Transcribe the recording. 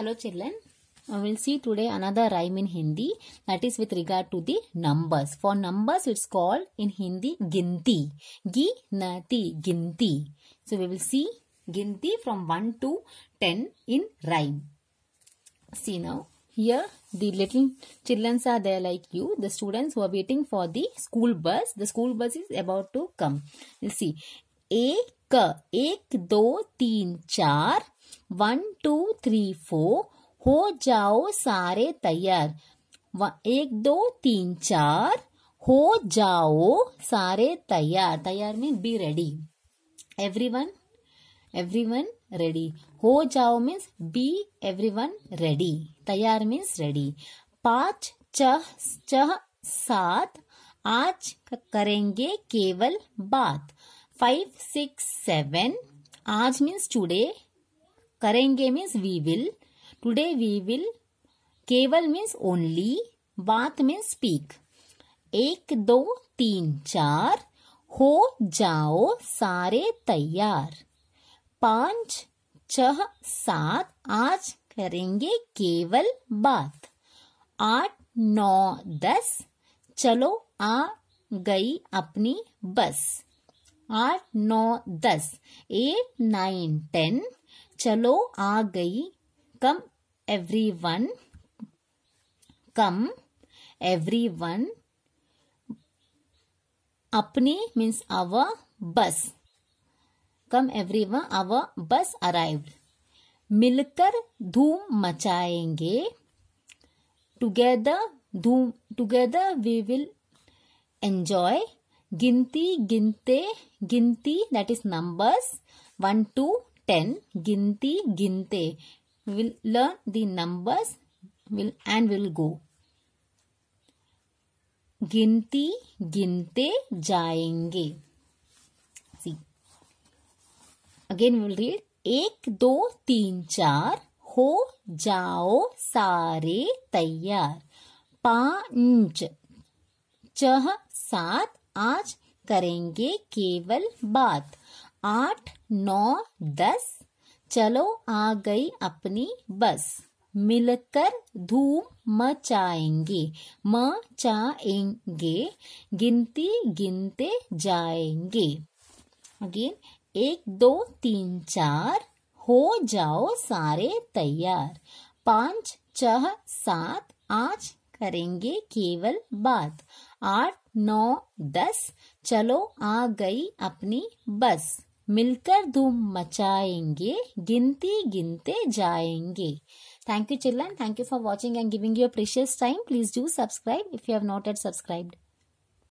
Hello children. We will see today another rhyme in Hindi that is with regard to the numbers. For numbers it's called in Hindi ginti. Ginati, ginti. So we will see ginti from 1 to 10 in rhyme. See now. Here the little children are there like you. The students who are waiting for the school bus. The school bus is about to come. We'll see. एक एक दो तीन चार one two three four हो जाओ सारे तैयार। एक, दो, तीन, चार। हो जाओ सारे तैयार। तैयार mean be ready every one every one ready हो जाओ means be every one ready तैयार मीन्स रेडी पाँच चह चह सात। आज करेंगे केवल बात। फाइव सिक्स सेवन आज मीन्स टुडे करेंगे means we will today we will केवल मीन्स ओनली बात मीन्स स्पीक एक, दो, तीन, चार. हो, जाओ, सारे तैयार. पाँच, छह, सात. आज करेंगे केवल बात. आठ, नौ, दस. चलो, आ गई अपनी बस. आठ, नौ, दस. Eight, nine, ten. चलो आ गई come every one come every one अपनी means our bus come every one our bus arrived मिलकर धूम मचाएँगे टुगेदर धूम टुगेदर वी विल एंजॉय गिनती, गिनते, गिनती that is numbers one two 10 ginti, ginte. We will learn the numbers, will, and will go. गिनती गिनते जाएँगे सी अगेन विल रीड एक दो तीन चार हो जाओ सारे तैयार पाँच चह सात आज करेंगे केवल बात आठ, नौ, दस। चलो आ गई अपनी बस। मिलकर धूम मचाएँगे मचाएँगे। गिनती गिनते जाएँगे। अगेन, एक, दो, तीन, चार। हो जाओ सारे तैयार। पाँच, छह, सात। आज करेंगे केवल बात। आठ, नौ, दस। चलो आ गई अपनी बस। मिलकर धूम मचाएँगे, गिनती गिनते जाएँगे। Thank you children thank you for watching and giving your precious time please do subscribe if you have not at subscribe